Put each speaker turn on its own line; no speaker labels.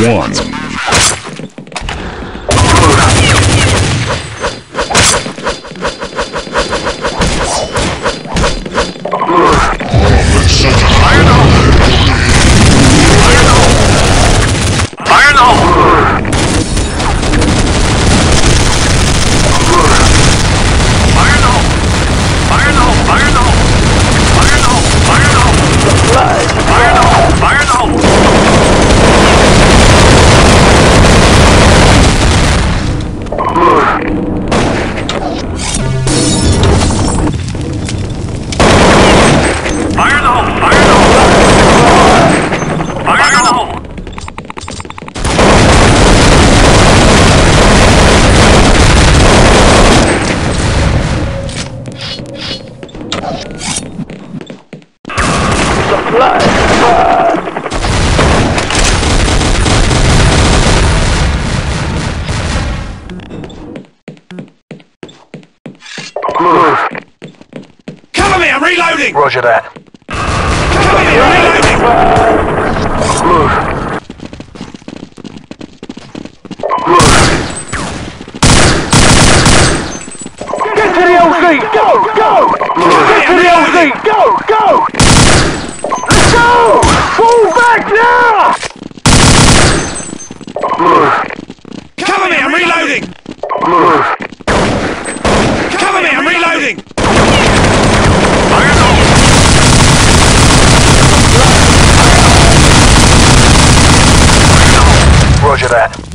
One.
Fire now! Fire now! Fire now!
Cover me, I'm reloading!
Roger that.
Cover me, I'm reloading!
Get to the LZ! Go! Go! Get to the LZ! Go! Go! Let's go! Fall back now!
Cover me, I'm reloading! Cover I'm reloading!
Roger that.